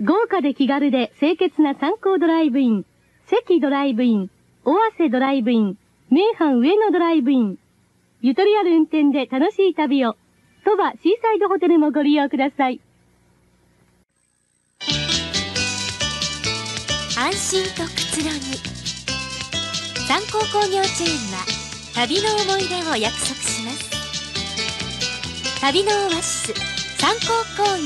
豪華で気軽で清潔な参考ドライブイン、関ドライブイン、尾鷲ドライブイン、名阪上野ドライブイン、ゆとりある運転で楽しい旅を、鳥羽シーサイドホテルもご利用ください。安心とくつろぎ参考工業チェーンは旅の思い出を約束します。旅のオアシス参考講